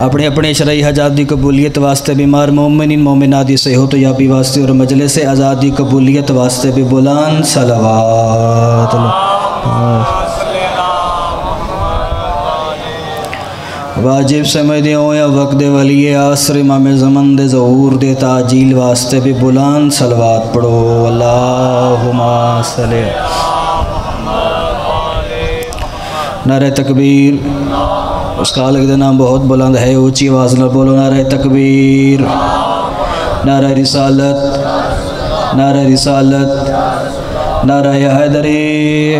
अपने अपने शरय आज़ादी कबूलियत वास्ते बीमार मोमिन मोमिनादी सेहत याबी वास्ते और मजले से आज़ादी कबूलियत वास्ते भी बुलान सलवात वाजिब समझ हो या वक्त वली आसर इमाम जमन दे जहूर दे ताजील वास्ते भी बुलान सलवात पढ़ो। सल्ली। नारे तकबीर। उस खालिक का नाम बहुत बुलंद है, ऊँची आवाज़ न बोलो, नारे तकबीर, नारा रिसालत नारा रिसालत, नारा हैदरी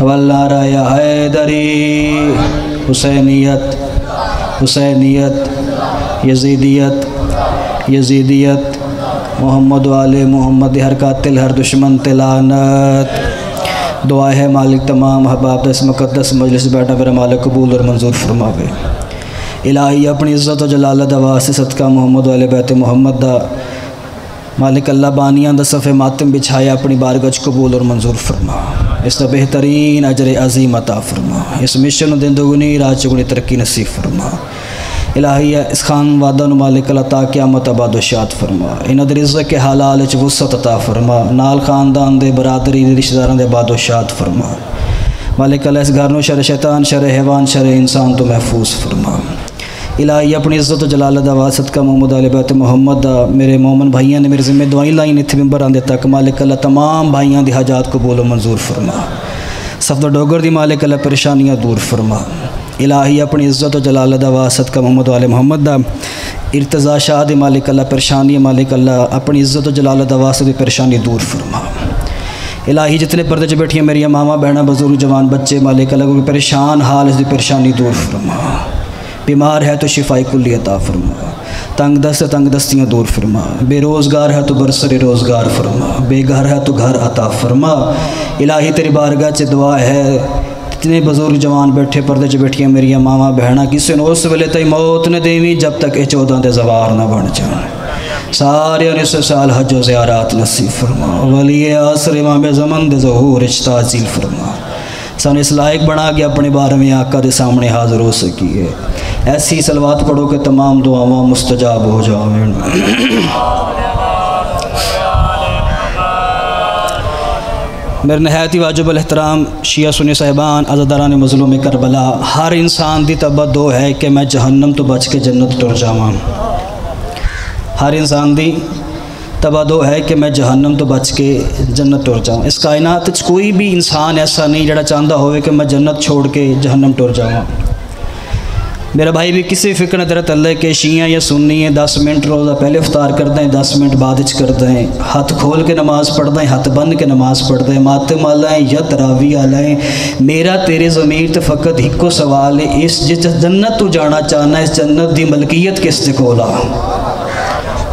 वल नारा हैदरी, हुसैनियत हुसैनियत, यजीदियत यजीदियत, मोहम्मद वाले मोहम्मद हर कातिल, हर दुश्मन तिलानत दुआ है मालिक तमाम हबाब दस मुकदस मजलिस बैठा मेरा मालिक कबूल और मंजूर फरमावे। इलाही अपनी इज़्ज़त और जलाल दवा से सदका मोहम्मद वाले बैत मोहम्मद दा। मालिक अल्लाह बानिया द सफ़े मातम बिछाया अपनी बारगज कबूल और मंजूर फरमा। इसका बेहतरीन अजर अजीम अता फरमा। इस मिशन दिन दुगुनी रात चुगनी तरक्की नसीब फरमा। इलाहिया इस खान वादा मालिक अल्लाह क्यामत आबादशात फरमा इन रिज़ के हालाल वसत अता फरमा नाल खानदान दे बरादरी रिश्तेदारों के फरमा मालिक अला इस घर शर शैतान शर हैवान शर इंसान तो महफूज फरमा इलाही अपनी इज़्ज़त जलाल दा वासत का मोहम्मद अल बैत मोहम्मद दा मेरे मोमन भाइयों ने मेरे जिम्मे दवाई लाई इतने मैंबर आते तक मालिक अला तमाम भाइयों की हाजात कबूल मंजूर फरमा सफद डोगर की मालिक अला परेशानियाँ दूर फरमा इलाही अपनी इज़्ज़त और जलाल वासत का मोहम्मद वाले मोहम्मद दा। इर्तज़ा शाह दे मालिक अल्लाह, परेशानी मालिक अल्लाह, अपनी इज़्ज़त और जलाल वासत की परेशानी दूर फरमा। इलाही जितने पर्दे च बैठिया मेरिया मामा, बहना, बुज़ुर्ग, जवान, बच्चे, मालिक अल्लाह परेशान हाल इसकी परेशानी दूर फरमा। बीमार है तो शिफाई कुल्ली अता फरमा। तंग दस्त, तंग दस्तियाँ दूर फरमा। बेरोज़गार है तो बरसर रोज़गार फरमा। बेघर है तो घर अता फरमा। इलाही तेरी बारगाह च दुआ है। इतने बुज़ुर्ग जवान बैठे, पर्दे च बैठिया, मेरिया मावा बहना किसी ने उस वेले तई मौत ने देवी, जब तक ये चौदह के जवार न बन जाए सारे इस साल हजो ज़्यारात नसीब फरमा। वली आसर इमाम जमन दे जहूर ताजील फरमा। सन इस लायक बना के अपने बारहवें आका के सामने हाजिर हो सकी है ऐसी सलवात पढ़ो कि तमाम दुआव मुस्तजाब हो जाए मेरे नहायत ही वाजब अहतराम शिया सुन साहबान अजादारान मजलूम करबला, हर इंसान की तबत दो है कि मैं जहन्नम तो बच के जन्नत टुर जावा। हर इंसान की तबा दो है कि मैं जहन्नम तो बच के जन्नत टुर जाऊँ इस कायनात कोई भी इंसान ऐसा नहीं जरा चाहता हो कि मैं जन्नत छोड़ के जहन्नम टुर जावा। मेरा भाई भी किसी फ़िक्र तेरा तले के शिया या सुनी है, दस मिनट रोज़ा पहले अफ्तार करते हैं, दस मिनट बाद करते हैं। हथ खोल के नमाज़ पढ़ते हैं, हथ बन के नमाज़ पढ़ते हैं। मातम माला है या तरावी आला है, मेरा तेरे ज़मीर तो फ़कत एको सवाल है, इस जिस जन्नत तू जाना चाहना इस जन्नत की मलकीयत किस कोला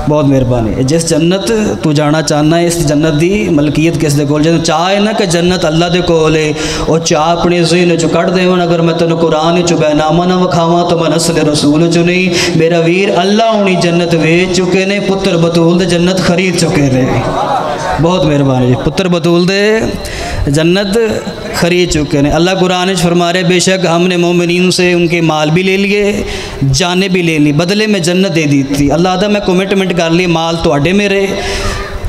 बहुत मेहरबानी। जिस जन्नत तू जाना चाहना है, इस जन्नत की मलकीयत किस दे चाह है ना कि जन्नत अल्लाह के कोल है, और चाह अपने जहन चु कट देवन अगर मैं तेन कुरान चु बैनामा ना विखावा तो मैं नसल रसूल चो नहीं। मेरा वीर अल्लाह होनी जन्नत वेच चुके ने, पुत्र बतूल जन्नत खरीद चुके ने। बहुत मेहरबानी जी। पुत्र बतूल दे, जन्नत खरीद चुके हैं। अल्लाह कुरान फरमा रहे बेशक हमने मोमिन से उनके माल भी ले लिए, जाने भी ले ली, बदले में जन्नत दे दी थी। अल्लाह दा मैं कमिटमेंट कर ली, माल थोड़े मेरे,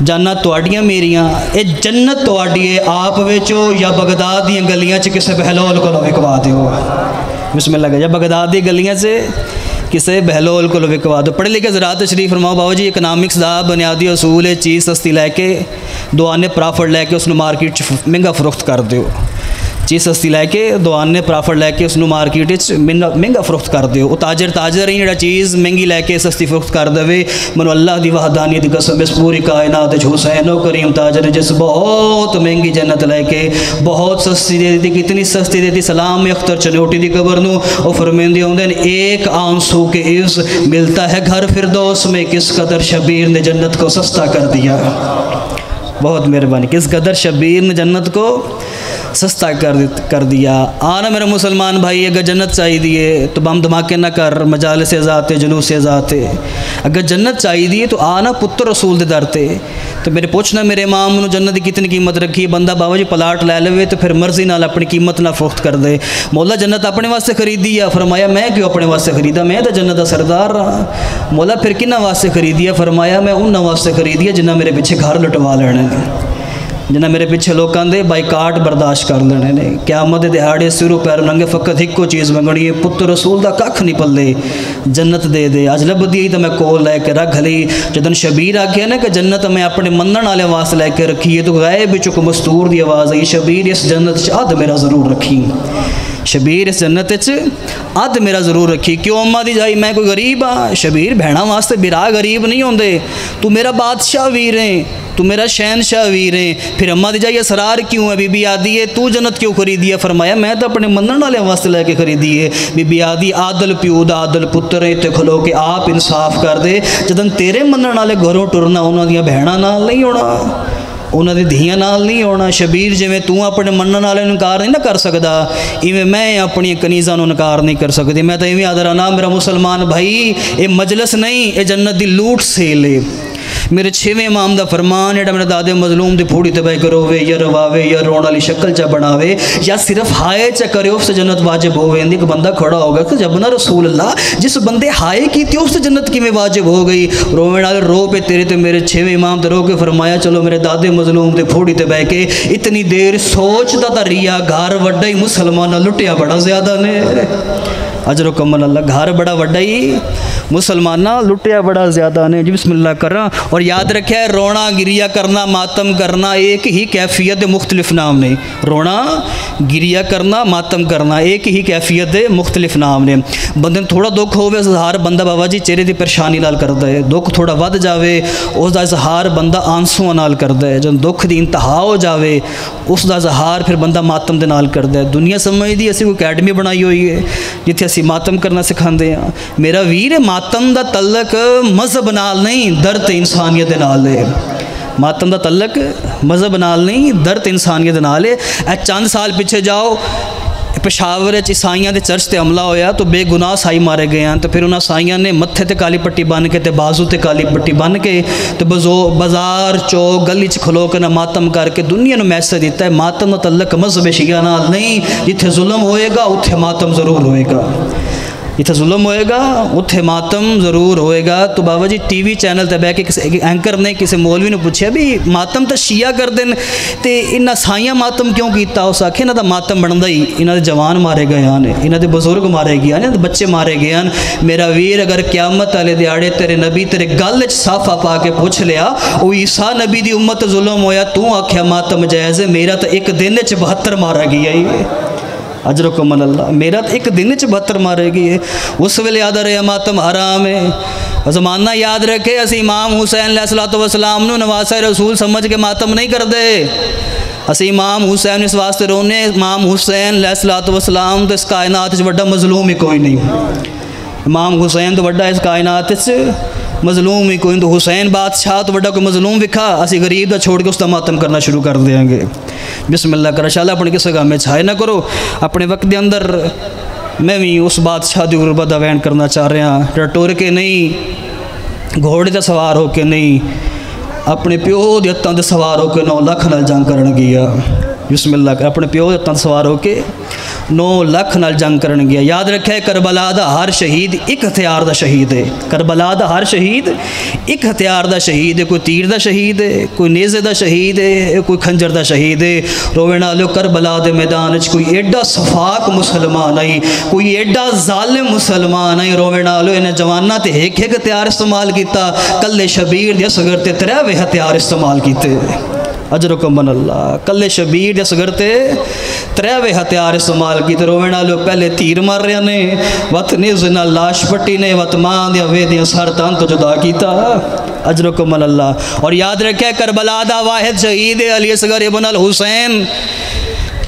जाना थोड़िया मेरिया। ये जन्नत थोड़ी है, आप बेचो या बगदाद दलियाँ किसी बहलोल को विकवा दो बिस्मिल्लाह लगे या बगदाद दी किसी बहलोल को विकवा दो पढ़े लिखे ज़रात शरीफ फरमाओ बाबा जी इकनॉमिक्स का बुनियादी असूल है चीज़ सस्ती लैके दुआने प्रॉफिट लैके उसने मार्केट महँगा फरोख्त कर दो चीज़ सस्ती लैके दुआन ने प्रॉफिट लैके उस मार्केट महँगा फरोख्त कर दो ताजर ताजर ही जो चीज़ महँगी लैके सस्ती फरोख्त कर दे मैं अल्लाह की वहदानी की कसम, इस पूरी कायनात हुसैन करीम ताजर, जिस बहुत महँगी जन्नत लैके, बहुत सस्ती दे दी, कितनी सस्ती दे दी, सलाम अख्तर चनोटी की कबर वो फरमेंदे आते एक आँसू के इस मिलता है घर फिर में, किस कदर शबीर ने जन्नत को सस्ता कर दिया। बहुत मेहरबानी। किस कदर शबीर ने जन्नत को सस्ता कर कर दिया। आना मेरे मुसलमान भाई, अगर जन्नत चाहिए तो बम धमाके ना कर मजाल से जाते, जुलूस से जाते। अगर जन्नत चाहिए तो आना पुत्र रसूल दे दरते तो। मेरे पूछना, मेरे इमाम जन्नत की कितनी कीमत रखी? है बंदा बाबा जी पलाट लै लवे तो फिर मर्ज़ी नाल अपनी कीमत ना फुख्त कर दे। मौला जन्नत अपने वास्ते खरीदी है फरमाया, मैं क्यों अपने वास्ते खरीदा? मैं तो जन्नत का सरदार रहा मौला फिर किन्ना वास्ते खरीदी है फरमाया, मैं उन्होंने वास्ते खरीदी है मेरे पिछे घर लुटवा लेने जिन्हें मेरे पिछले लोग के बाईकाट बर्दाश्त कर देने ने। क्यामत दिहाड़े सिरों पैर नंगे फकत एको चीज़ मंगनी है। पुत्र रसूल का कख नहीं पल्ले। जन्नत दे दे। अज लभदी तो मैं कोल लैके रख ली। जदन शबीर आख्या ना कि जन्नत मैं अपने मनण वाले वास्ते लैके रखी है तो गायब चुक मस्तूर की आवाज़ आई, शबीर, इस जन्नत अद मेरा ज़रूर रखी। शबीर इस जन्नत अद मेरा ज़रूर रखी, क्यों अम्मा दी जाई, मैं कोई गरीब हाँ शबीर भैन वास्ते बिरा गरीब नहीं होंगे तू मेरा बादशाह वीर है तू मेरा शहनशाह वीर है फिर अम्मा दी जाइए सरार क्यों है बीबी आदि है तू जन्नत क्यों खरीदी है फरमाया, मैं तो अपने मनण वाले वास्ते लैके खरीदी है बीबी आदि, आदल प्यो दा आदल पुत्र इतने खलो के आप इंसाफ कर दे। जदन तेरे मनण वाले घरों टुरना उन्होंने भैन नहीं होना। उन्होंने धिया नहीं होना शबीर जिमें तू अपने मन इनकार नकार नहीं ना कर सकता इवें मैं अपनी कनीजा इनकार नहीं कर सकती मैं तो इवें आदर ना मेरा मुसलमान भाई ये मजलस नहीं ये जन्नत की लूट सेल है मेरे छेवें इमाम का फरमान जो मेरे दादे मजलूम की ते बह करोवे या रवावे, या रोन वाली शक्ल चा बनावे, या सिर्फ़ हाए च करे, उस जन्नत वाजिब होवे एक बंदा खड़ा होगा, कि जब ना रसूल अल्लाह जिस बंदे हाए की थी उस जन्नत किमें वाजिब हो गई? रोवे वाले रो पे तेरे तो मेरे छेवें इमाम तो रो के फरमाया, चलो मेरे दादे मजलूम के फूड़ी ते बह के इतनी देर सोचता था रिया घर व्डा ही मुसलमान लुटिया बड़ा ज़्यादा ने। अजर कमल अल्लाह, घर बड़ा व्डा ही मुसलमाना, लुटिया बड़ा ज़्यादा ने। जी बिस्मिल्लाह करा। और याद रखे रोना गिरिया करना, मातम करना, एक ही कैफियत मुख्तलिफ़ नाम ने। रोना गिरिया करना, मातम करना, एक ही कैफियत मुख्तलिफ़ नाम ने। बंद थोड़ा दुख होवे, इजहार बंदा बाबा जी चेहरे की परेशानी नाल करता है। दुख थोड़ा वध जाए उसका इजहार बंदा आंसुओं नाल करता है। जब दुख की इंतहा हो जाए उसका इजहार फिर बंदा मातम के नाल करता है। दुनिया समझती असं कोई अकैडमी बनाई हुई है जिथे असं मातम करना सिखाते हैं मेरा वीर मातम का तलक मज़हब नाल नहीं दर्द इंसानियत नाल है मातम का तलक मज़हब नाल नहीं दर्द इंसानियत नाल है चंद साल पिछे जाओ पेशावर ईसाइया के चर्च से हमला होया तो बेगुनाह साई मारे गए हैं। तो फिर उन्होंने साइया ने मत्थे ते काली पट्टी बन के ते बाजू ते काली पट्टी बन के तो बजो बाज़ार, चौक, गली च खलो के ना मातम करके दुनिया ने मैसेज दिता है, मातम तलक मज़हब शिया नहीं जिथे जुलम होएगा, उत्थे मातम ज़रूर होएगा। इतना जुल्म होएगा, उत्थे मातम ज़रूर होएगा। तो बाबा जी टीवी चैनल ते बह के किसी एंकर ने किसी मौलवी ने पूछा भी, मातम तो शिया कर देन ते इन्ना साइया मातम क्यों किया उस आखे इन्हों मातम बनता ही इन्हों जवान मारे गए हैं इन्हों के बजुर्ग मारे गए हैं बच्चे मारे गए हैं मेरा वीर अगर क्यामत वाले दिहाड़े तेरे नबी तेरे गल साफा पा के पूछ लिया वो ईसा नबी की उम्मत जुल्म होया, तू आख्या मातम जायज़ मेरा तो एक दिन च बहत्तर मारा गया अजर कमल अल्लाह। मेरा तो एक दिन च बहत्तर मारेगी उस वे याद रहे मातम हराम है। जमाना याद रखे, असी इमाम हुसैन सलाम नवासा रसूल समझ के मातम नहीं करते असी इमाम हुसैन इस वास्ते रोने इमाम हुसैन सलाम तो इस कायनात वा मजलूम ही कोई नहीं। इमाम हुसैन तो वा इस कायनात मजलूम ही कोई तो हुसैन बादशाह तो बड़ा कोई मजलूम विखा। असी गरीब का छोड़ के उसका मातम करना शुरू कर देंगे ਬਿਸਮਿਲ੍ਲਾ ਕਰ, ਇਨਸ਼ਾਅੱਲਾ ਆਪਣੇ ਕਿਸੇ ਗਾਮ ਵਿੱਚ ਹਾਇ ਨਾ ਕਰੋ। ਆਪਣੇ ਵਕਤ ਦੇ ਅੰਦਰ ਮੈਂ ਵੀ ਉਸ ਬਾਦਸ਼ਾਹ ਦੀ ਗੁਰਬਤ ਦਾ ਵੈਣ ਕਰਨਾ ਚਾਹ ਰਿਹਾ। ਜਿਹੜਾ ਟੁਰ ਕੇ ਨਹੀਂ, ਘੋੜੇ ਤੇ ਸਵਾਰ ਹੋ ਕੇ ਨਹੀਂ, ਆਪਣੇ ਪਿਓ ਦੇ ਹੱਥਾਂ ਤੇ ਸਵਾਰ ਹੋ ਕੇ 9 ਲੱਖ ਨਾਲ ਜੰਗ ਕਰਨ ਗਿਆ। ਬਿਸਮਿਲ੍ਲਾ ਆਪਣੇ ਪਿਓ ਦੇ ਹੱਥਾਂ ਸਵਾਰ ਹੋ ਕੇ 9 ਲੱਖ ਨਾਲ ਜੰਗ ਕਰਨ ਗਿਆ ਯਾਦ ਰੱਖਿਆ ਕਰਬਲਾ ਦਾ ਹਰ ਸ਼ਹੀਦ ਇੱਕ ਹਥਿਆਰ ਦਾ ਸ਼ਹੀਦ ਹੈ ਕਰਬਲਾ ਦਾ ਹਰ ਸ਼ਹੀਦ ਇੱਕ ਹਥਿਆਰ ਦਾ ਸ਼ਹੀਦ ਹੈ ਕੋਈ ਤੀਰ ਦਾ ਸ਼ਹੀਦ ਹੈ ਕੋਈ ਨੇਜ਼ੇ ਦਾ ਸ਼ਹੀਦ ਹੈ ਕੋਈ ਖੰਜਰ ਦਾ ਸ਼ਹੀਦ ਹੈ ਰੋਵਣ ਵਾਲਿਓ ਕਰਬਲਾ ਦੇ ਮੈਦਾਨ 'ਚ ਕੋਈ ਐਡਾ ਸਫਾਕ ਮੁਸਲਮਾਨ ਆਈ ਕੋਈ ਐਡਾ ਜ਼ਾਲਿਮ ਮੁਸਲਮਾਨ ਆਈ ਰੋਵਣ ਵਾਲਿਓ ਇਹਨਾਂ ਜਵਾਨਾਂ ਤੇ ਇੱਕ ਇੱਕ ਹਥਿਆਰ ਇਸਤੇਮਾਲ ਕੀਤਾ ਕੱਲੇ ਸ਼ਬੀਰ ਦੇ ਅਸਗਰ ਤੇ ਤਰੇਵੇਂ ਹਥਿਆਰ ਇਸਤੇਮਾਲ ਕੀਤੇ कमन अल्लाह कले शबीर जिस करते, त्रैवे हथियार इस्तेमाल किए रोवे नाल पहले तीर मार रहे ने, वत निज न लाश पट्टी ने, वत माँ दिया वे दिया सर तन तो जुदा किया अजर कमन अल्लाह और याद रखे, करबला दा वाहिद शहीद अली असगर इबन अल हुसैन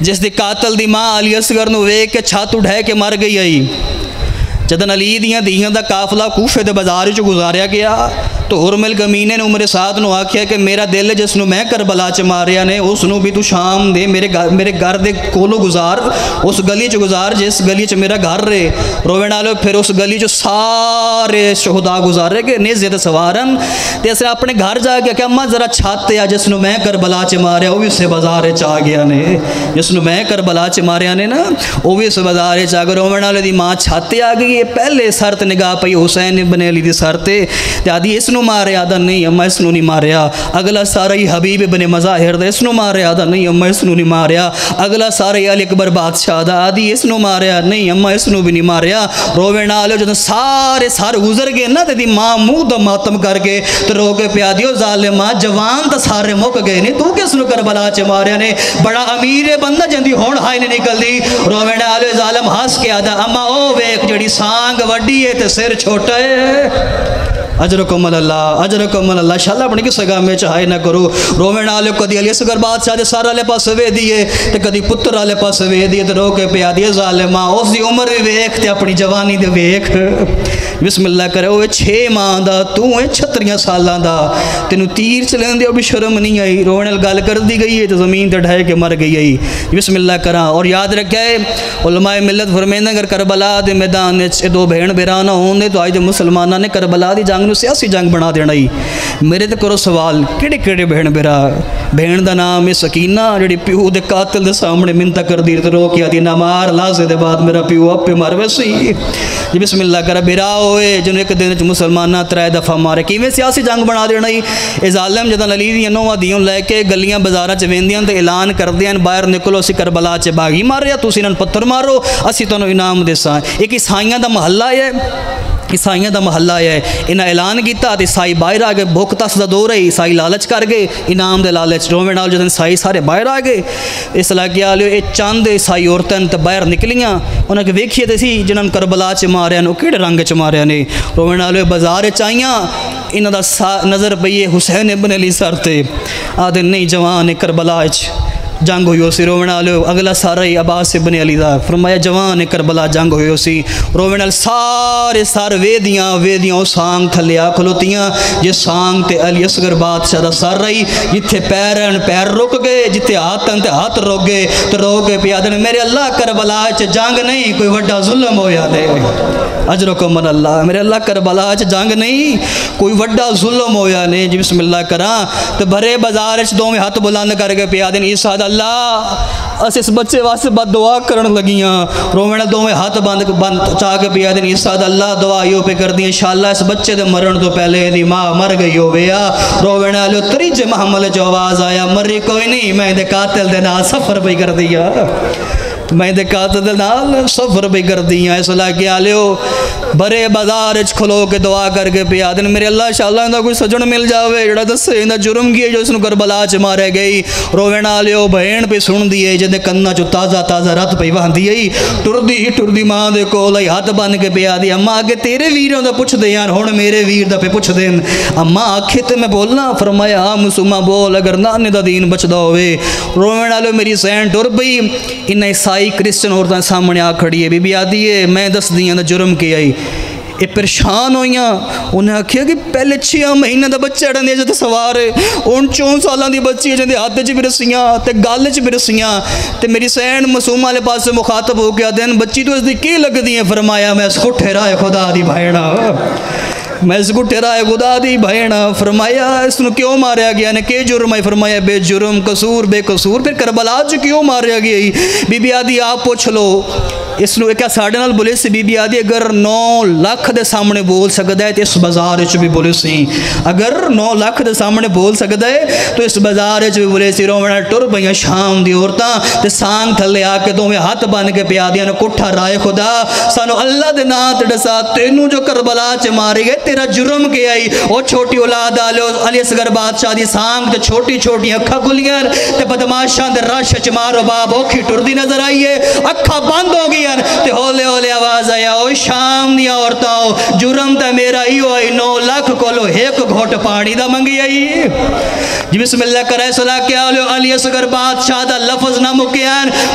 जिस दी कातल दी माँ अली असगर वेख के छत उठा के मर गई आई। जदन अली दियाँ धियाँ का काफला कूफे के बाज़ार गुजारिया गया ਤੋ ਉਰਮਲ ਗਮੀਨੇ ਨੇ ਉਮਰ ਸਾਦ ਨੂੰ ਆਖਿਆ ਕਿ ਮੇਰਾ ਦਿਲ ਜਿਸ ਨੂੰ ਮੈਂ ਕਰਬਲਾ ਚ ਮਾਰਿਆ ਨੇ ਉਸ ਨੂੰ ਵੀ ਤੂੰ ਸ਼ਾਮ ਦੇ ਮੇਰੇ ਘਰ ਮੇਰੇ ਘਰ ਦੇ ਕੋਲੋਂ ਗੁਜ਼ਾਰ ਉਸ ਗਲੀ ਚ ਗੁਜ਼ਾਰ ਜਿਸ ਗਲੀ ਚ ਮੇਰਾ ਘਰ ਰਹੇ ਰੋਵਣ ਵਾਲੋ ਫਿਰ ਉਸ ਗਲੀ ਚ ਸਾਰੇ ਸ਼ਹਦਾ ਗੁਜ਼ਾਰੇ ਕਿ ਨੇ ਜ਼ਿੱਦ ਸਵਾਰਨ ਤੇ ਅਸਰ ਆਪਣੇ ਘਰ ਜਾ ਕੇ ਕਿ ਅੰਮਾ ਜ਼ਰਾ ਛਾਤੇ ਆ ਜਿਸ ਨੂੰ ਮੈਂ ਕਰਬਲਾ ਚ ਮਾਰਿਆ ਉਹ ਵੀ ਉਸੇ ਬਾਜ਼ਾਰ ਚ ਆ ਗਿਆ ਨੇ ਜਿਸ ਨੂੰ ਮੈਂ ਕਰਬਲਾ ਚ ਮਾਰਿਆ ਨੇ ਨਾ ਉਹ ਵੀ ਉਸ ਬਾਜ਼ਾਰ ਚ ਆ ਗਿਆ ਰੋਵਣ ਵਾਲੇ ਦੀ ਮਾਂ ਛਾਤੇ ਆ ਗਈ ਇਹ ਪਹਿਲੇ ਸਰਤ ਨਿਗਾਹ ਪਈ ਹੁਸੈਨ ਨੇ ਬਨੇ ਲਈ ਦੀ ਸਰਤੇ ਤੇ ਆਦੀ ਇਸ ਨੂੰ इसनू मारिया दा नहीं अम्मा, इसनू नहीं मारिया अगला सारा ही हबीब बने मज़ाहिर दा मारिया दा नहीं अम्मा, इसनू नहीं मारिया अगला सारा ही अल अकबर बादशाह आदि इसनू मारिया नहीं अम्मा, इसनू भी नहीं मारिया रोवे नाल जो सारे सारे गुजर गए ना, ते माँ मुँह दा मातम करके, ते रो के पिया दियो, जालिमा जवान तो सारे मुक गए ने, तू किस करबला च मारिया ने? बड़ा अमीर बंदा जी हुण हाई नहीं निकलती रोवे नाल जालिम हस के आदा, अम्मा, ओ वेख, जड़ी सांग वड्डी है ते सिर छोटा। है अजर कोमल अल्लाह, अजर कोमल अल्लाह, शाला अपने किस सगा में चाहे ना करो। रोवे नाले कदी अली सगर बादशाह दे सारे आले पास वे दिए ते कदी पुत्र आले पास वे दिए ते रोके पे आ दिए जालिमा। उस दी उम्र भी देख ते अपनी जवानी दे देख बिस्मिल्लाह करे, ओए 6 माँ दा, तू ए 36 सालां दा। तेनु तीर चलेंदे ओ भी शर्म नहीं आई। रोने गल कर दी गई है, ते ज़मीन ते ढाए के मर गई है बिस्मिल्लाह करा, और याद रखया है, उलमाए मिल्लत फरमाइंदा अगर करबला दे मैदान च दो भेण बेराना होंदे तो आज दे मुसलमानां ने करबला दी जंग ਨੂੰ ਸਿਆਸੀ ਜੰਗ ਬਣਾ ਦੇਣਾ ਹੀ ਮੇਰੇ ਤੇ ਕਰੋ ਸਵਾਲ ਕਿਹੜੇ ਕਿਹੜੇ ਭੈਣ ਮੇਰਾ ਭੈਣ ਦਾ ਨਾਮ ਹੈ ਸਕੀਨਾ ਜਿਹੜੀ ਪਿਓ ਦੇ ਕਾਤਲ ਦੇ ਸਾਹਮਣੇ ਮਿੰਤਾ ਕਰਦੀ ਤੇ ਰੋ ਕੇ ਆਦੀ ਨਾ ਮਾਰ ਲਾਜ਼ੇ ਦੇ ਬਾਅਦ ਮੇਰਾ ਪਿਓ ਆਪੇ ਮਰ ਵੈਸੀ ਜੀ ਬਿਸਮਿਲ੍ਲਾ ਕਰ ਬਿਰਾ ਹੋਏ ਜਿਹਨੂੰ ਇੱਕ ਦਿਨ ਚ ਮੁਸਲਮਾਨਾਂ ਤਰੇ ਦਫਾ ਮਾਰੇ ਕਿਵੇਂ ਸਿਆਸੀ ਜੰਗ ਬਣਾ ਦੇਣਾ ਹੀ ਇਹ ਜ਼ਾਲਮ ਜਦੋਂ ਅਲੀ ਦੀਆਂ ਨੋਵਾਂ ਦੀਆਂ ਲੈ ਕੇ ਗਲੀਆਂ ਬਾਜ਼ਾਰਾਂ ਚ ਵੇਂਦੀਆਂ ਤੇ ਐਲਾਨ ਕਰਦੇ ਹਨ ਬਾਹਰ ਨਿਕਲੋ ਅਸੀਂ ਕਰਬਲਾ ਚ ਬਾਗੀ ਮਾਰਿਆ ਤੁਸੀਂ ਇਹਨਾਂ ਨੂੰ ਪੱਥਰ ਮਾਰੋ ਅਸੀਂ ਤੁਹਾਨੂੰ ਇਨਾਮ ਦੇਸਾਂ ਇੱਕ ਈਸਾਈਆਂ ਦਾ ਮਹੱਲਾ ਹੈ ਈਸਾਈਆਂ ਦਾ ਮਹੱਲਾ ਹੈ ਇਹਨਾਂ ਐਲਾਨ ਕੀਤਾ ਤੇ ਸਾਈ ਬਾਹਰ ਆ ਗਏ। ਭੁੱਖ ਤਸ ਦਾ ਦੌਰ ਹੈ ਈਸਾਈ ਲਾਲਚ ਕਰ ਗਏ। ਇਨਾਮ ਦੇ ਲਾਲਚ ਰੋਵੇਂ ਨਾਲ ਜਦੋਂ ਈਸਾਈ ਸਾਰੇ ਬਾਹਰ ਆ ਗਏ, ਇਸ ਲੱਗੇ ਆਲਿਓ ਇਹ ਚੰਦ, ਸਾਈ ਔਰਤਾਂ ਤੇ ਬਾਹਰ ਨਿਕਲੀਆਂ। ਉਹਨਾਂ ਕੇ ਵੇਖੀਏ ਤੇ ਸੀ ਜਿਨ੍ਹਾਂ ਨੂੰ ਕਰਬਲਾ ਚ ਮਾਰਿਆ ਨੇ ਕਿਹੜੇ ਰੰਗ ਚ ਮਾਰਿਆ ਨੇ? ਰੋਵੇਂ ਨਾਲ ਬਾਜ਼ਾਰ ਚ ਆਈਆਂ। ਇਹਨਾਂ ਦਾ ਨਜ਼ਰ ਪਈ ਹੁਸੈਨ ਇਬਨ ਅਲੀ ਸਰ ਤੇ। ਆਦੇ ਨਹੀਂ ਜਵਾਨ ਕਰਬਲਾ ਚ। जंग हुई सी, रोवण वाले अगला सारा ही अब्बास इबन अली का फरमाया, जवान करबला जंग हुई सी। रोवण वाले सारे सर वेदियाँ वेदियाँ सांग थले आ खलोतियाँ, जे सांग ते अली असगर बादशाह का सर रही जिथे पैर पैर रुक गए जिथे हाथ ते हाथ रुक गए तो रो के पिया दिन मेरे अल्लाह करबला च जंग नहीं, कोई वड्डा जुल्म होया दे अजरो को मन अल्लाह, मेरे अल्लाह करबला च जंग नहीं, कोई वड्डा जुल्म होया ने, जी बिस्मिल्लाह करा तो भरे बाज़ार च दोवें हथ बुलंद करके पिया दिन ईसा अल्लाह, अस इस बच्चे वास्ते बद दुआ कर लगियाँ। रोवण दोवें हथ बंद बंद चा के पिया दिन ईसा अल्लाह दुआ यो पे कर दी इंशाला इस बच्चे के मरण तो पहले यदि माँ मर गई हो गया रोवण आलो त्रिज महमल जो आवाज़ आया, मरी कोई नहीं मैं कातिल के नाल सफ़र भी कर दिया मैं कातिल के नाल सफ़र भी कर दिया इस भरे बाज़ार खलो के दुआ करके पिया दिन। मेरे अल्लाह शाला इंदा कोई सजन मिल जावे जड़ा दसे इंदा जुर्म की जो उसनु करबला च मारे गई। रोवे नालियो भैन पे सुन दिए जिंदे कन्ना चो ताज़ा ताज़ा रत पई वहांदी आई टुरदी ही टुरदी माँ दे कोल आई हथ बन के पिया दी। अम्मा अगे तेरे वीरों दा पुछदे यार, हुन मेरे वीर दा पे पुछदे अम्मा आखे ते मैं बोलना, फरमाया मुसुमा बोल, अगर नाने दा दीन बचदा होवे। रोवे नालियो मेरी सैन टुर पई। इन ईसाई, क्रिश्चियन औरतां सामने आ खड़ी है। बीबी आदी है, मैं दस दा जुर्म की आई ये परेशान हुई उन्हें आखिया कि पहले छे महीने का बच्चा जड़ा जो सवार है। चौं साल की बच्ची जिंदे हथ च भी रस्सियाँ तो गल च भी रस्सियाँ। तो मेरी सैन मसूम वाले पास मुखातब हो गया दिन बच्ची तो इसकी की लगती है फरमाया, मैं स्कुठे राय खुदा दी भाईना मैं इसको टेराए खुदा दी भैन फरमाया, इसनु क्यों मारिया गया ने? के जुर्म है फरमाया, बेजुर्म, कसूर, बेकसूर। फिर करबला च क्यों मारिया गया बीबी आदि, आप पूछ लो। क्या साढ़े बोले सी, बीबी आदि, अगर नौ लख के सामने बोल सकता है तो इस बाज़ार भी बोले सी। अगर नौ लख के सामने बोल सकता है तो इस बाज़ार भी बोले सी रोवना टुर पई शाम दी औरतां, ते थल्ले आके दोवें हथ बन के पिया दियाँ कोठा राय खुदा, सानू अल्लाह दे नां ते दसा तेनू जो करबला च मारे गए, तेरा जुर्म के आई, ओ छोटी औलाद आलो, अली असगर बादशाह दी सांग ते छोटी छोटी अखा खुलियाँ बदमाशां रश च मारो बाब औखी टुरदी नज़र आई है अखा बंद हो गई ते हौले हौले आवाज़ आया ओ शाम दी औरतां जुर्म ते मेरा इहो आई नौ लख कोलो एक घोट पानी दा मंगी आई जी करे सला क्या अली असगर बादशाह ना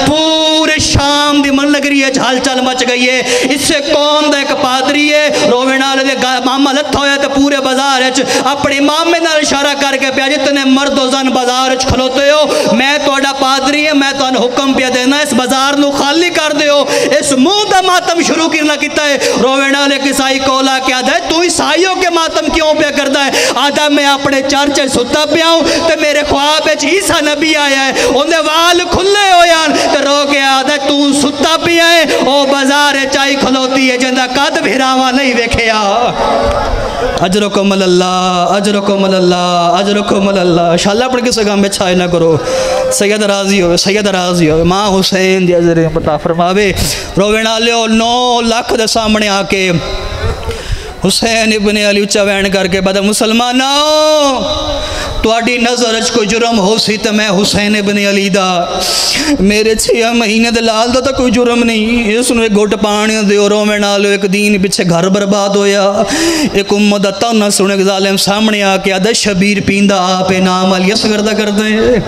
पूरे शाम मन लग रही है हलचल मच गई है एक पादरी है रोवे नाल मामा होया ते पूरे बाज़ार अपने मामे नाल इशारा करके पिया जितने मर्दो जन बाज़ार खलोते हो मैं पादरी है मैं हुक्म पिया देना इस बाज़ार को खाली कर दो इस मुँह का मातम शुरू करना किया है रोवेण वाले किसाई कोला क्या है तू ईसाइयों के मातम क्यों पे करता है? आधा मैं अपने चर्च सुता पिया हूँ तो मेरे ख्वाब ईसा नबी आया है उन्हें वाल खुले हो। यार तो रो के आधा तू सुता पिया है वो बाज़ार चाई खलोती है, ज़िंदा कद भिरावा नहीं वेख्या अजर कोमल अल्लाह, अजर कोमल अल्लाह, अजर कोमल अल्लाह। शाला अपने किस काम में छाए ना करो। सैयद राज़ी हो सैयद राज़ी हो माँ हुसैन अजर बता फरमावे। रोवेना लियो नौ लख के सामने आके हुसैन इबन अली उच्चा वैन करके बता मुसलमानों ਤੁਹਾਡੀ ਨਜ਼ਰ 'ਚ ਕੋਈ ਜੁਰਮ ਹੋ ਸੀ ਤੇ ਮੈਂ ਹੁਸੈਨ ਇਬਨ ਅਲੀ ਦਾ ਮੇਰੇ 6 ਮਹੀਨੇ ਦੇ ਲਾਲ ਦਾ ਤਾਂ ਕੋਈ ਜੁਰਮ ਨਹੀਂ ਇਸ ਨੂੰ ਇੱਕ ਘੁੱਟ ਪਾਣੀ ਦਿਓ ਰੋਵੇਂ ਨਾਲ ਇੱਕ ਦੀਨ ਪਿੱਛੇ ਘਰ ਬਰਬਾਦ ਹੋਇਆ ਇੱਕ ਉਮਤ ਦਾ ਤਾਨਾ ਸੁਣੇ ਜ਼ਾਲਿਮ ਸਾਹਮਣੇ ਆ ਕੇ ਆਦਾ ਸ਼ਬੀਰ ਪੀਂਦਾ ਆਪੇ ਨਾਮ ਅਲੀ ਅਸਗਰ ਦਾ ਕਰਦੇ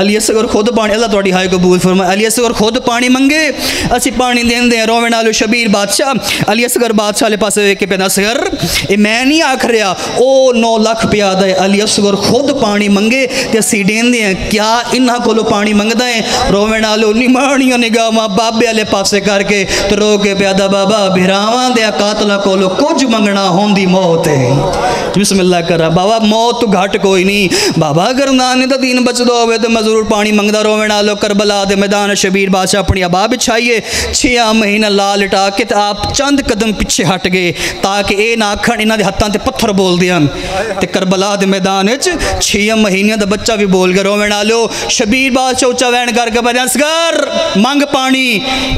ਅਲੀ ਅਸਗਰ ਖੁਦ ਪਾਣੀ ਅੱਲਾ ਤੁਹਾਡੀ ਹਾਇ ਕਬੂਲ ਫਰਮਾਏ ਅਲੀ ਅਸਗਰ ਖੁਦ ਪਾਣੀ ਮੰਗੇ ਅਸੀਂ ਪਾਣੀ ਦੇਂਦੇ ਆ ਰੋਵੇਂ ਨਾਲ ਸ਼ਬੀਰ ਬਾਦਸ਼ਾਹ ਅਲੀ ਅਸਗਰ ਬਾਦਸ਼ਾਹ ਵਾਲੇ ਪਾਸੇ ਵੇਖ ਕੇ ਪੈਦਾ ਸਗਰ ਇਹ ਮੈਂ ਨਹੀਂ ਆਖ ਰਿਹਾ ਉਹ 9 ਲੱਖ ਪਿਆ ਦਾ ਅਲੀ ਅਸਗਰ खुद पानी मंगे तो असी देंदे हैं। क्या इन्हों को पानी मंगता है? रोवे नालो निमाणिया निगाह बाबे वाले पास करके तो रो के प्यादा बाबा बिराव दया कातलों को कुछ मंगना होंगी मौत है। बिस्मिल्ला करा। बाबा, मौत तो घट कोई नहीं बाबा, अगर नाने का दीन बचता हो तो मैं ज़रूर पानी मंगता रोवे नालो करबला दे मैदान शबीर बादशाह अपनी आबा बिछाइए। छिया महीना ला लिटा के तो आप चंद कदम पिछे हट गए ताकि ये ना आखन इन्होंने हत्थों से पत्थर बोलते हैं तो करबला के मैदान छे महीने का बच्चा भी बोल के रोवे ना लो शबीर बादशाह उच्चा वैन करके बजा असगर मंग पानी,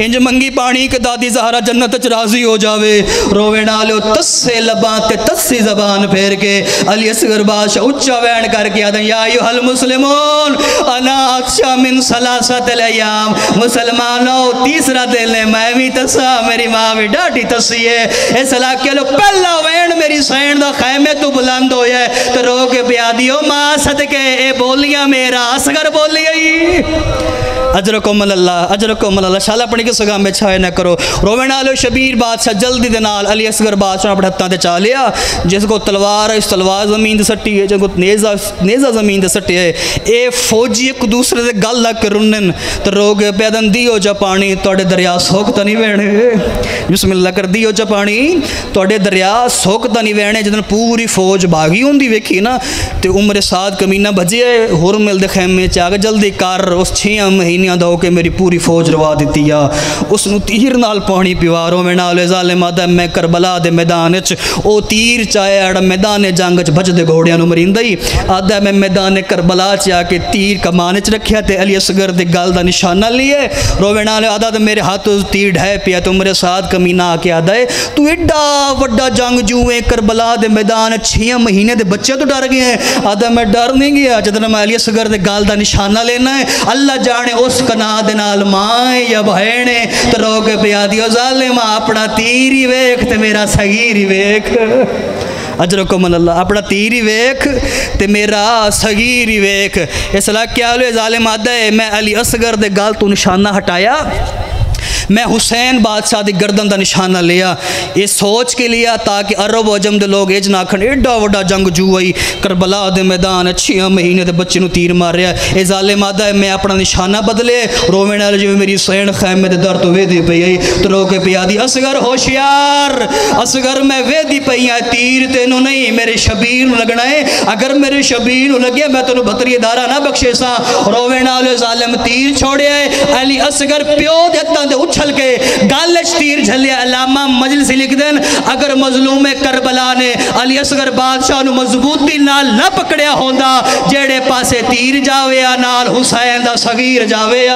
इंज मंगी पानी, के दादी जहरा जन्नत राज़ी हो जावे। रोवे ना लो तस्से लबा तस्सी जबान फेर के, अली असगर बादशाह उच्चा वैन करके आदम या यू हल मुस्लिमोन, अना अच्छा मिन सलासत लयाम मुसलमानों, तीसरा दिल मैं भी तसा मेरी माँ भी डाटी तसी है इस इलाके लो पहला वैन मेरी सैन दा खैमे तू बुलंद होया तो रो के प्या दियो माँ सदके ए बोलिया मेरा असगर बोली अजर कोमल अल्लाह, अजर कोमल अल्लाह, शाला अपनी किस गम में छाए न करो। रोवे नालो शबीर बादशाह, जल्दी अली असगर बादशाह अपने हत्थों से चा लिया। जिस को तलवार इस तलवार ज़मीन से सट्टी है, जिसको नेजा नेजा ज़मीन से सट्टी है। ये फौजी एक दूसरे से गल लग के रुनन तो रोग पैदन दियो जा पानी थोड़े दरिया सोख तो नहीं बहने बिस्मिल्लाह कर दियो जा पानी थोड़े दरिया सोख तो नहीं बहने जिस पूरी फौज भागी होंगी वेखी ना तो उम्र सात कमीना बजे होर मिलते खैमे च आ गए जल्दी कर, उस छे महीनों का होके मेरी पूरी फौज रवा दी आ उस तीर नाल पानी पिवारो में नाल जाले मादा मैं करबला के मैदान च वो तीर चाया मैदान जंग च बजते घोड़िया मरींदा ही आदा मैं मैदान करबला च आके तीर कमान च रखिया तो अली असगर की गल का निशाना लिए रोवे नाल आदा तो मेरे हाथ तीर ढह पिया तो मेरे साथ कमीना आके आदा है तू एडा व्डा जंग जूए करबला के मैदान छे महीने के बच्चे तो डर गए आदा मैं डर नहीं गया जब मैं अली असगर के गल का निशाना लेना है अल्लाह जाने नाल माँ या बहने तो रोक पिया दियो जाले माँ अपना तीर ही वेख ते मेरा सगीर ही वेख। अजर कोमल अल्लाह, अपना तीर ही वेख ते मेरा सगीर ही वेख। इस क्या आलो जालिम आदा है मैं अली असगर दे गल तू निशाना हटाया? मैं हुसैन बादशाह की गर्दन का निशाना लिया ये सोच के लिया ताकि अरब अजम के लोग एज ना एडा व्डा जंग जू आई। करबला के मैदान छे महीने के बच्चे तीर मारिया ये जाले मादा है, मैं अपना निशाना बदले। रोवे नाल जिम्मे मेरी सैन खैमे दर तो वेदी पई आई। तो रो के पिया दी, असगर होशियार, असगर मैं वेदी पई हाँ तीर तेन नहीं, मेरे शबीर लगना है। अगर मेरे शबीर लगे मैं तेन बतरी दारा ना बख्शे सा। रोवे नाल जालिम तीर छोड़े अली असगर प्यो के उछल उछल के गल तीर झलिया अलामा मजल से लिख देन। अगर मजलूम करबला ने अली असगर बादशाह मजबूती नाल न पकड़िया होंदा, जेड़े पासे तीर जावे नाल हुसैन दा सगीर जावे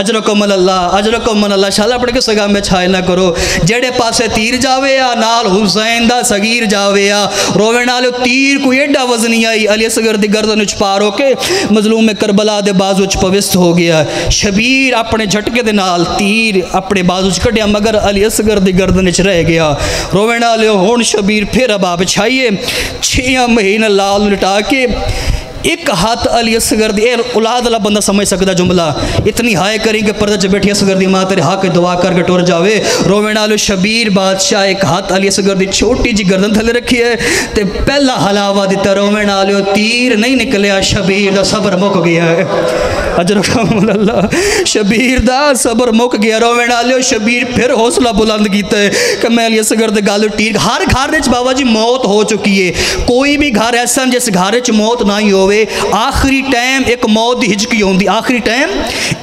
अजर कोमल अल्लाह, अजर कोमल अल्लाह, शाला पढ़ के सगा में छाए ना करो। जेड़े पासे तीर जावे नाल हुसैन दा सगीर जावे रोवे नाल तीर कोई एडा वजनी आई। अली असगर दी गर्दन च पार होके मजलूम करबला दे बाजू च पविस्त हो गया शबीर अपने झटके दे नाल तीर अपने बाजू च कटिया मगर अली असगर की गर्दन च रह गया रोवेण वाले हूँ शबीर फिर अबा बिछाइए छे महीने लाल लटा के एक हाथ अली असगर दी औलाद वाला बंदा समझ सकता जुमला। इतनी हाय करी कि पर्दे च बैठी असगर दी माँ तेरे हक दुआ करके टुर जावे। रोवे नालो शबीर बादशाह, एक हाथ अली असगर दी छोटी जी गर्दन थले रखी है ते पहला हलावा दिता रोवे नालो तीर नहीं निकलिया शबीर दा सबर मुक गया है। अजर अल्लाह शबीर दा सबर मुक गया, रोवे डालियो। शबीर फिर हौसला बुलंद किया कि मैं गल ठीक। हर घर बाबा जी मौत हो चुकी है। कोई भी घर ऐसा जिस घर मौत ना ही होवे। आखिरी टाइम एक मौत की हिचकी आती आखिरी टाइम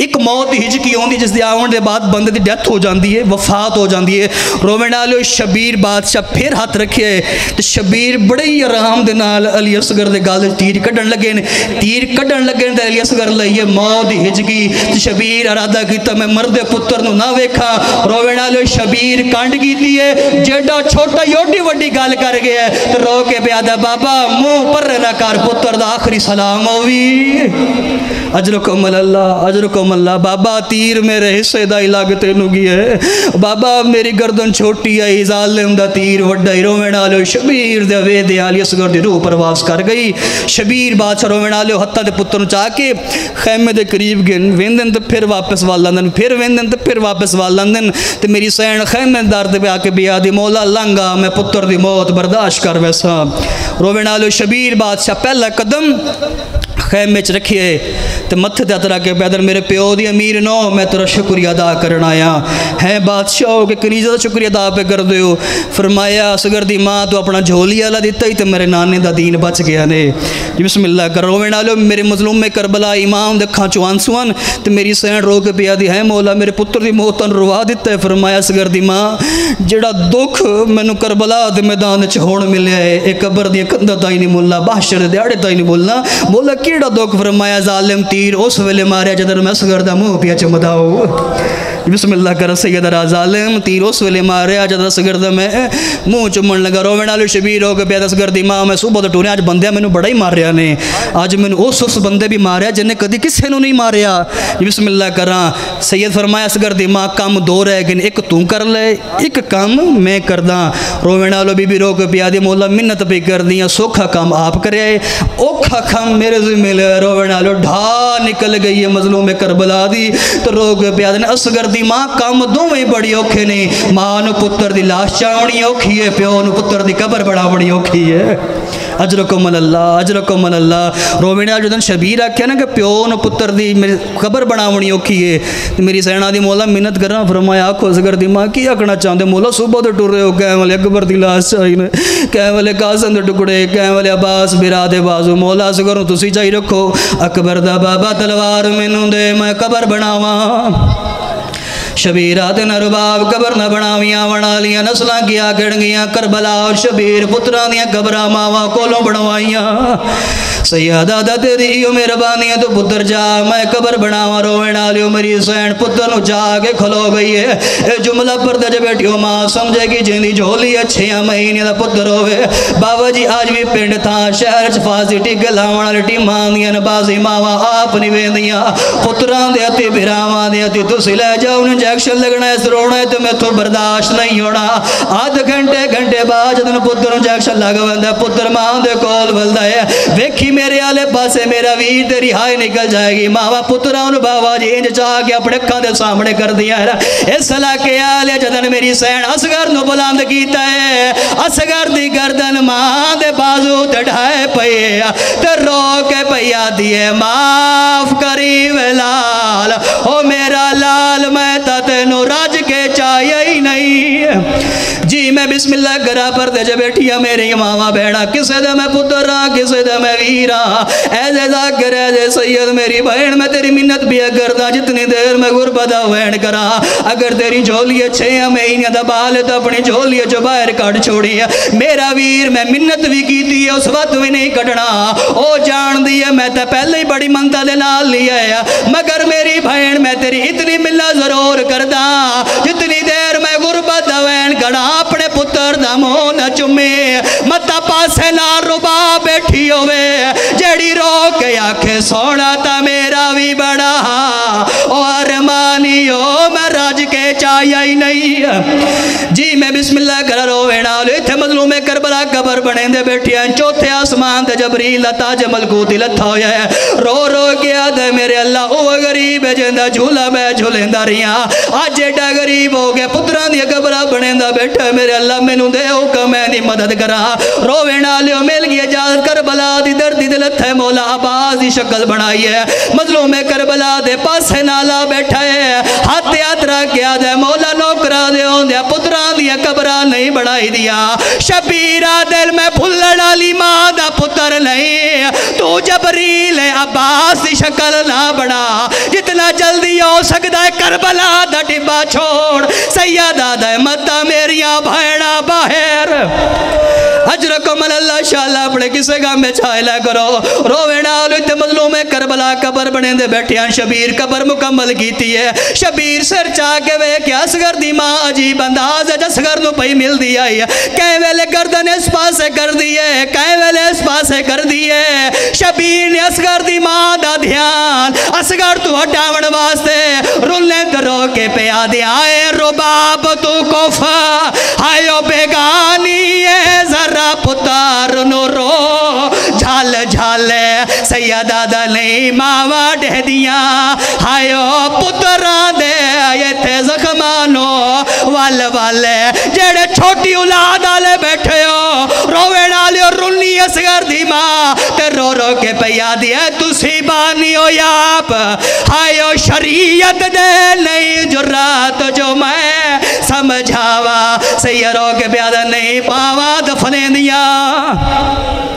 एक मौत की हिचकी आती जिसके आने के बाद बंद की डैथ हो जाती है, वफात हो जाती है। रोवे डालियो, शबीर बादशाह फिर हाथ रखे है। तो शबीर बड़े ही आराम के नाल अली असगर के गल तीर क्ढन लगे ने। तीर क्ढन लगे तो अली असगर लाइए ਮਾਂ ਦੀ ਹਿਜਗੀ ਤੇ ਸ਼ਬੀਰ ਇਰਾਦਾ ਕੀਤਾ ਮੈਂ ਮਰਦੇ ਪੁੱਤਰ ਨੂੰ ਨਾ ਵੇਖਾਂ ਰੋਵਣ ਵਾਲੇ ਸ਼ਬੀਰ ਕੰਡ ਕੀਤੀ ਏ ਜਿਹੜਾ ਛੋਟਾ ਓਡੀ ਵੱਡੀ ਗੱਲ ਕਰ ਗਿਆ ਤੇ ਰੋ ਕੇ ਪਿਆਦਾ ਬਾਬਾ ਮੂੰਹ ਪਰਨਾ ਕਰ ਪੁੱਤਰ ਦਾ ਆਖਰੀ ਸਲਾਮ ਹੋਵੀ अजर कोमल अल्लाह अजर कोमल बाबा, तीर मेरे हिस्से का ही लग तेन है। बाबा, मेरी गर्दन छोटी आई जालिम का तीर व्डा रोवे आलो शबीर दे वे दे की रूह प्रवास कर गई। शबीर बादशाह रोवे आलो हत्था के पुत्र चाह के खैमे के करीब गिन वेंदन तो फिर वापस वाल आंदन, फिर वेंदन तो फिर वापस वाल आंदन। तो मेरी सैन खैमे दर्द पे आके बिया दी मौला लांगा, मैं पुत्र की मौत बर्दाश्त कर वैसा। रोवे आलो शबीर बादशाह, पहला कदम खैमे च रखिए तो मत्थे ते हथ रख के पैदल, मेरे प्यो दी अमीर नो, मैं तेरा शुक्रिया अदा कर आया। है बादशाह हो के कनीजा का शुक्रिया अदा पे कर दो फरमाया, असगर दी माँ तो अपना झोली वाला दिता ही तो मेरे नाने का दीन बच गया ने। बिस्मिल्लाह, कर रोवे नालो, मेरे मजलूम में करबला इमाम दखा चो आंसुअन तो मेरी सैन रो के पिया दी है मौला, मेरे पुत्र की मौत तन रुवा दिता है। फरमाया, असगर दी माँ जड़ा दुख मैनू करबला के मैदान च होने मिले है एक कबर दी कंधा ताई नहीं बोलना बाहर दिहाड़े ताई नहीं बोलना। बोला कि ਕਿਹੜਾ ਦੁੱਖ ਫਰਮਾਇਆ ਜ਼ਾਲਿਮ ਤੀਰ? ਉਸ ਵੇਲੇ ਮਾਰਿਆ ਜਦੋਂ ਮੈਂ ਸਗਰ ਦਾ ਮੂੰਹ ਪਿਆ ਚਮਦਾਓ बिस्मिल्लाह कर सैयदरा जालिम तीर उस वेले मारे अज दसगर्द मैं मूँह चुमन लगा रोवण आलू शबीर हो गया दसगर्दी माँ मैं सुबह तो बंदे मैंने बड़ा ही ने। मैंने उस उस बंदे भी कभी किसी ने नहीं बिस्मिल्लाह करा। सैयद फरमाया माँ कम दो रह गए एक तू कर ले, एक काम मैं करदा। रोवण आलो बीबी रोक पिया दी मोला, मिन्नत भी कर दिया सौखा काम आप करे। औखा काम मेरे जिम्मे रोवण आलो ढा निकल गई है मजलूम करबला दी। तो रोक पिया असगर्दी ਦੀ ਮਾਂ ਕੰਮ ਦੋਵੇਂ ਬੜੀ ਔਖੇ ਨੇ ਮਾਂ ਨੂੰ ਪੁੱਤਰ ਦੀ ਲਾਸ਼ ਚਾਉਣੀ ਔਖੀ ਹੈ ਪਿਓ ਨੂੰ ਪੁੱਤਰ ਦੀ ਕਬਰ ਬੜਾ ਬੜੀ ਔਖੀ ਹੈ ਅਜਰਕਮ ਅੱਲਾ ਅਜਰਕਮ ਅੱਲਾ ਰੋਵਿੰਦਾ ਜਦੋਂ ਸ਼ਬੀਰ ਆਖਿਆ ਨਾ ਕਿ ਪਿਓ ਨੂੰ ਪੁੱਤਰ ਦੀ ਮੇਰੀ ਕਬਰ ਬਣਾਉਣੀ ਔਖੀ ਹੈ ਤੇ ਮੇਰੀ ਸੈਨਾ ਦੀ ਮੌਲਾ ਮਿਹਨਤ ਕਰਾਂ ਫਰਮਾਇਆ ਆਖੋ ਜ਼ਗਰ ਦੀ ਮਾਂ ਕੀ ਆਖਣਾ ਚਾਹੁੰਦੇ ਮੌਲਾ ਸੁਬਹ ਤੋਂ ਟੁਰ ਰਹੇ ਹੋ ਕਹਿ ਵਾਲੇ ਅਕਬਰ ਦੀ ਲਾਸ਼ ਚਾਹੀ ਨੇ ਕਹਿ ਵਾਲੇ ਕਾਸਮ ਦੇ ਟੁਕੜੇ ਕਹਿ ਵਾਲੇ ਅਬਾਸ ਬਿਰਾ ਦੇ ਬਾਜ਼ੂ ਮੌਲਾ ਜ਼ਗਰ ਨੂੰ ਤੁਸੀਂ ਚਾਹੀ ਰੱਖੋ ਅਕਬਰ ਦਾ ਬਾਬਾ ਤਲਵਾਰ ਮੈਨੂੰ ਦੇ ਮੈਂ ਕਬਰ ਬਣਾਵਾਂ शबीरा ते नरबाब कबर न बनावियाँ बना लिया नस्ल किया गड़गियाँ करबला और शबीर पुत्रा दियाँ कबरा मावा कोलों बनवाइया। सैयदा दा तेरी ओ मेहरबानी तो पुत्र जा, मैं कबर बनावा, रोवे नालियो मेरी सैन पुत्र नु जाके खलो गई है। ए जुमला पर दज बैठियो माँ समझेगी जिंदी झोली अच्छे महीने का पुत्र होवे। बाबा जी आज भी पिंड था, शहर च फासी टिक लावण वाली टीमां दियाँ बाजी मावा आप नहीं वेंदियाँ पुत्रां दे अति बिरावां दे अति, तुसी ले जाओ इंजेक्शन लगना है रोना है तो मैं तो बर्दाश्त नहीं होना। आध घंटे घंटे बाद जो पुत्र इंजेक्शन लग बंदा पुत्र माँ दे कोल बलदा है। वेखी मेरे आले पासे मेरा वीर, तेरी हाय निकल जाएगी। मावा पुत्रा बाबा जी इंज चाह के अपने अखा के सामने कर दिया है। इस इलाके आले जदन मेरी सैन असगर बुलंद कीता है। असगर दी गर्दन माँ दे बाजू तड़ाए पे ते रो के पैया दिए, माफ़ करी लाल। ओ मेरा लाल, मैं तेन रज के चाया ही नहीं। जी, मैं बिस्मिल्ला करा, पर दे बैठिया मेरी मावा भैना किसे दे मैं पुत्र हाँ किसे दे मैं वीर। हाँ ऐसे जाकर ऐसे सैयद मेरी बहन, मैं तेरी मिन्नत भी करदा जितनी देर मैं गुरबदा वहन करा। अगर तेरी झोली छे महीने का बाल तो अपनी झोली चो बाहर कट छोड़ी है। मेरा वीर मैं मिन्नत भी की है, उस वक्त भी नहीं कटना ओ जान दी है, मैं तो पहले ही बड़ी मनता के नाल लिया है। मगर मेरी बहन, मैं तेरी इतनी मिला ज़रूर करदा। जितनी देर मैं हो। मैं राज के चाया ही नहीं। जी, मैं कर करबला कबर बने दे चौथे आसमान ते जबरी लता जमल कूती लथा होया रो रो आद मेरे अल्लाह वो गरीब है ज़िंदा झूला मैं झूलेंदा रिया। अज एडा गरीब हो गया पुत्रा दी कबरा बने बैठा मेरे अल्लाह मैनू दे हुक्म मैं दी मदद करा रोवेना लियो मिल गई इजाज़त करबला दी दर्दी दिल थे मौला आबाज की शक्ल बनाई है मजलूमे करबला दे पासे नाला बैठा है हाथ यात्रा किया दे मौला नौकरा दे पुत्रा दिया कबरा नहीं बनाई दिया शबीरा दिल में फुल्लड़ वाली माँ दा पुत्र नहीं तू जबरील अब्बास की शक्ल ना बना जितना जल्दी हो सकता है करबला दा छोड़ सैयदा दे मता मेरिया भैड़ा बाहर। अजर कमल अल्लाह शाला अपने किसे काम में छायला करो। रोवे नाल इत्ते मजलूम में करबला, कबर बने दे बैठे हैं शबीर, कबर मुकम्मल कीती है। शबीर सिर चा के वे क्या असगर दी माँ अजीब अंदाज है, जसगर नु पई मिलदी आई है। कै वेले गर्दन इस पासे कर दी है कै वेले इस पासे कर दी है। शबीर ने असगर दी माँ दा ध्यान, असगर तू हटावन वास्ते रुले दरो के पिया दे आए रुबाब तू कोफा आयो बेगानी है, जरा पुतार नो रो झल झल, सैया दादा नहीं मावा डह दिया हायो पुत्रा दे इथे जख्मानो। वल वल, जेड़े छोटी औलाद आले बैठे हो, रोवे नाले रुन्नी असगर दी माँ। ते रो रो के पिया दिया तुसी बानी हो आप हायो शरीयत दे, नहीं जुरात जो मैं समझावा। सैयरों के प्यादा नहीं पावा, दफने दुनिया